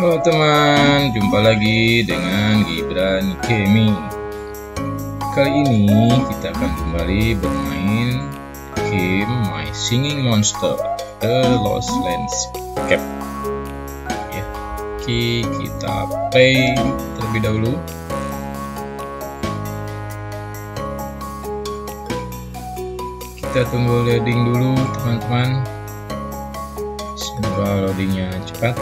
Halo teman, jumpa lagi dengan Gibran Gaming. Kali ini kita akan kembali bermain game My Singing Monster The Lost Landscape. Ya, oke, kita play terlebih dahulu. Kita tunggu loading dulu teman-teman. Semoga loadingnya cepat.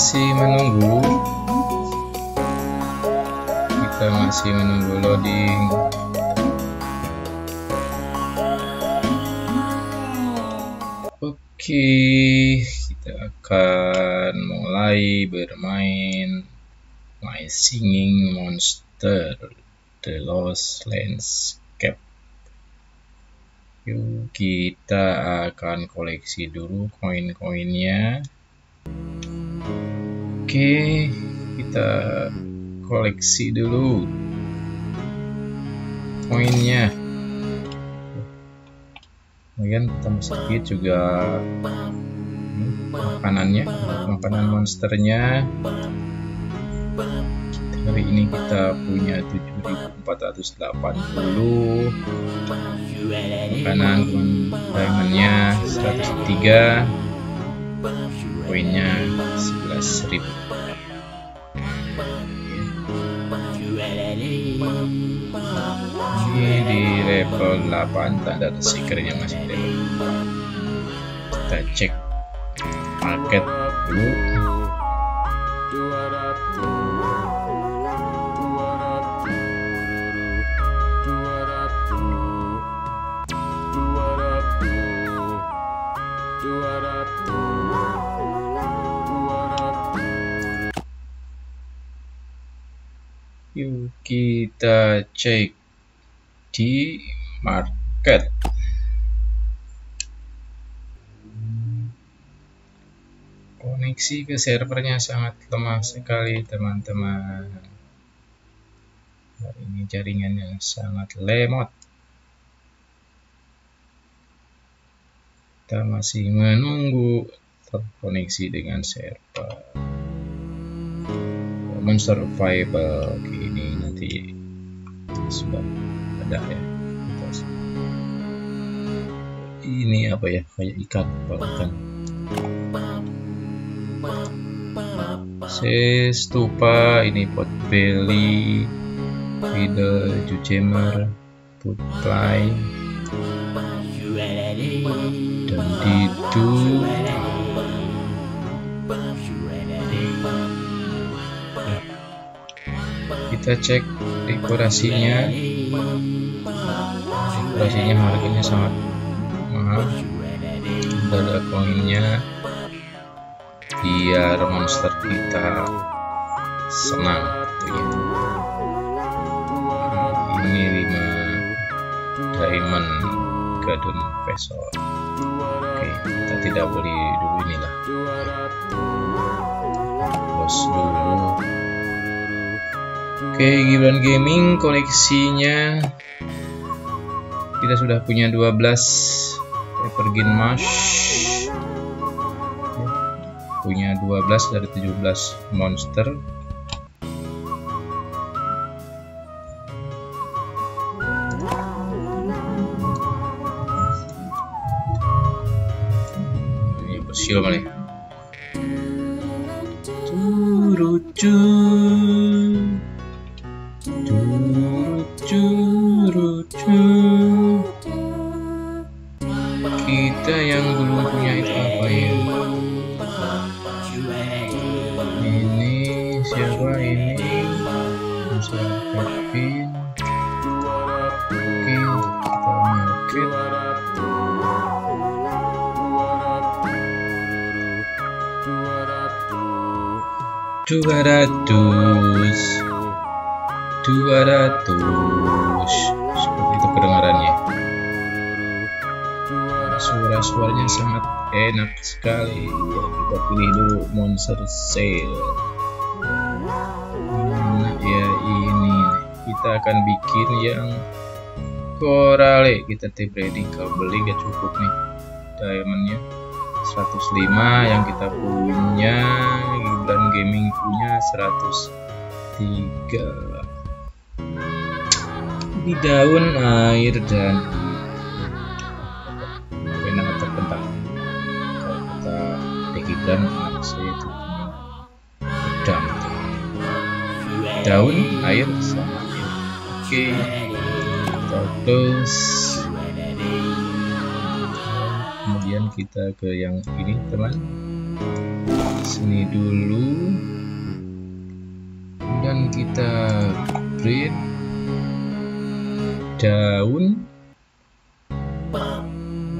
Masih menunggu. Kita masih menunggu loading. Oke kita akan mulai bermain My Singing Monster The Lost Landscape. Yuk kita akan koleksi dulu koin-koinnya Oke, kita koleksi dulu poinnya. Kemudian tambah sedikit juga makanannya, makanan monsternya. Hari ini kita punya 7480 makanan diamondnya 103 poinnya 11.000 ini di level 8 tanda seekernya masih level kita cek paket dulu Yuk kita cek di market. Koneksi ke servernya sangat lemah sekali teman-teman. Hari ini jaringannya sangat lemot. Kita masih menunggu terkoneksi dengan server monster survival oke ini nanti sudah ada ya. Ini apa ya? Kayak ikan ikan. Stupa ini pot belly feeder jujemer putplay dan didu kita cek dekorasinya. Dekorasinya harganya sangat mahal. Ada koinnya. Biar monster kita senang gitu. Ini 5 diamond gadun peso oke kita tidak beli dulu inilah Oke, Gibran Gaming koleksinya. Kita sudah punya 12 Evergreen Mash. Punya 12 dari 17 monster. Ini bersil kali. Turucu kita yang belum punya itu apa ya? Ini siapa ini? Bisa Kevin. Oke kita market dua ratus. Dua ratus. Seperti itu kedengarannya suara-suaranya sangat enak sekali. Ya, kita pilih dulu monster sale kita akan bikin yang korale kita tip ready kalau beli gak cukup nih. Diamondnya 105 yang kita punya Gibran Gaming punya 103 di daun air dan daun air sama oke. Okay. close kemudian kita ke yang ini teman sini dulu. Dan kita print daun.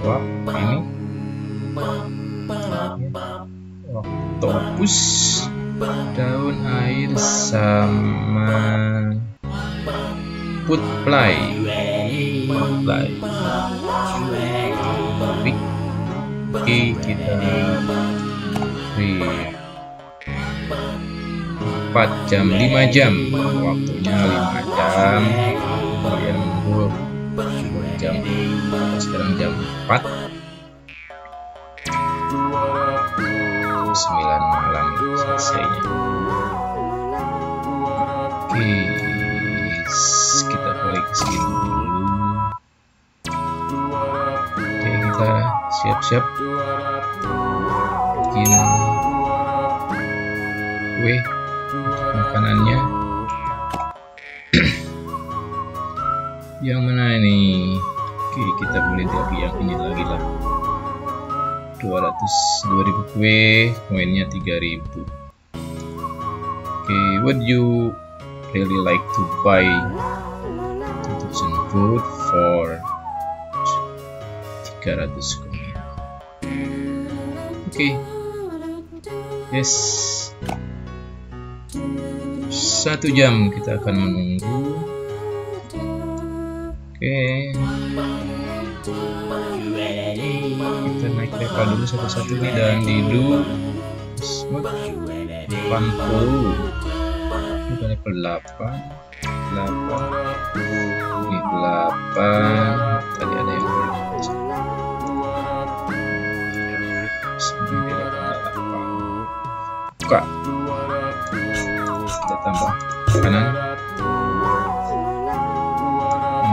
Wah ini. Octopus daun air sama putplay putplay tapi oke kita beri 4 jam 5 jam. Waktunya 5 jam. Kemudian 2 jam. Sekarang jam 4 selesainya oke kita balik ke sini. Dulu oke kita siap-siap. Bikin kue makanannya. Yang mana ini? Oke kita boleh dari yang ini lagi lah. 200 2000 kue koinnya 3000 oke what you really like to buy? 2000 food for 300 koin oke yes. Satu jam kita akan menunggu. Oke kita naik level dulu satu-satu nih dan didu 80 delapan delapan ini delapan tadi ada yang buka kita kanan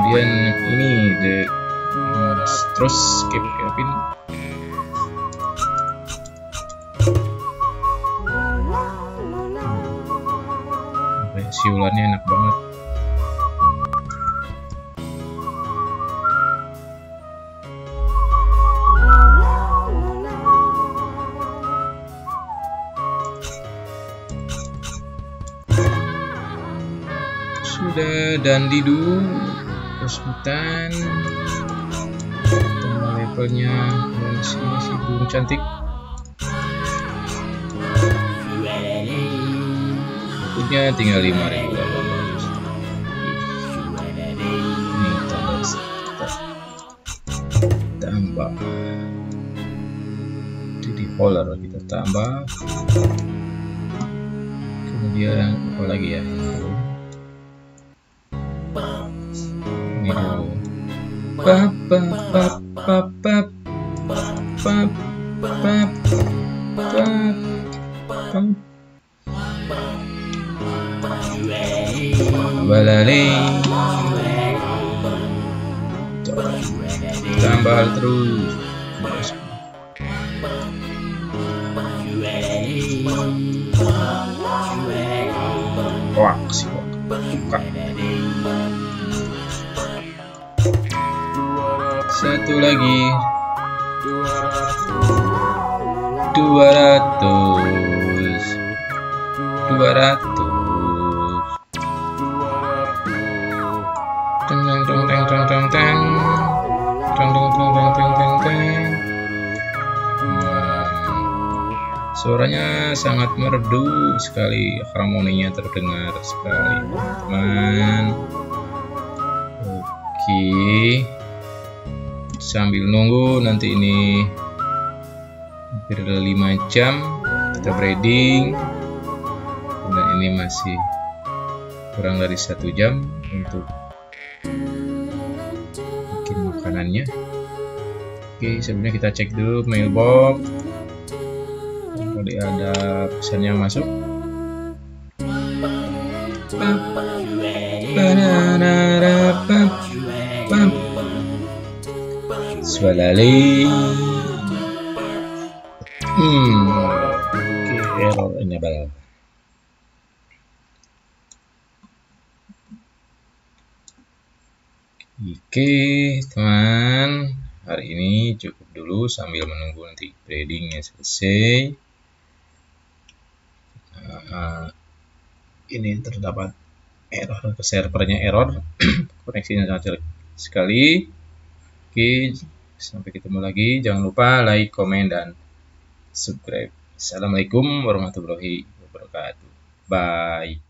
kemudian ini de hmm, terus skip ya pin siulannya enak banget. Sudah dan didu terus hutan tambah levelnya sini si burung cantik punya tinggal 5000 ini tambah kita tambah jadi holder kita tambah kemudian apa lagi ya ini dulu balale tambah terus. Wak si wak buka. Satu lagi. 200 200 suaranya sangat merdu sekali harmoninya terdengar sekali. Teman oke. Sambil nunggu nanti ini hampir 5 jam kita breeding. Dan ini masih kurang dari satu jam untuk bikin makanannya. Oke sebelumnya kita cek dulu mailbox tadi ada pesan yang masuk. Swalali. Hmm Oke error Oke teman. Hari ini cukup dulu sambil menunggu nanti tradingnya selesai nah, Ini terdapat error ke servernya error koneksinya sangat sekali Oke sampai ketemu lagi jangan lupa like komen dan subscribe Assalamualaikum warahmatullahi wabarakatuh. Bye.